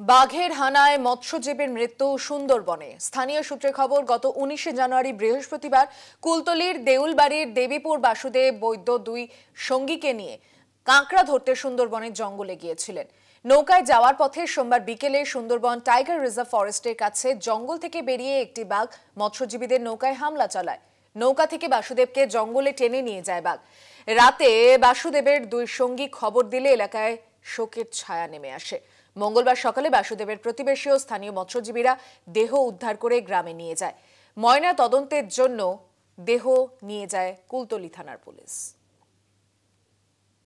বাঘের হানায় মৎস্যজীবীর মৃত্যু সুন্দরবনে। স্থানীয় সূত্রে খবর, গত উনিশে জানুয়ারি বৃহস্পতিবার কুলতলির দেউলবাড়ির দেবীপুর বাসুদেব বৈদ্য দুই সঙ্গীকে নিয়ে কাঁকড়া ধরতে সুন্দরবনের জঙ্গলে গিয়েছিলেন। নৌকায় যাওয়ার পথে সোমবার বিকেলে সুন্দরবন টাইগার রিজার্ভ ফরেস্টের কাছে জঙ্গল থেকে বেরিয়ে একটি বাঘ মৎস্যজীবীদের নৌকায় হামলা চালায়। নৌকা থেকে বাসুদেবকে জঙ্গলে টেনে নিয়ে যায় বাঘ। রাতে বাসুদেবের দুই সঙ্গী খবর দিলে এলাকায় শোকের ছায়া নেমে আসে। মঙ্গলবার সকালে বাসুদেবের প্রতিবেশী ও স্থানীয় মৎস্যজীবীরা দেহ উদ্ধার করে গ্রামে নিয়ে যায়। ময়না তদন্তের জন্য দেহ নিয়ে যায় কুলতলি থানার পুলিশ।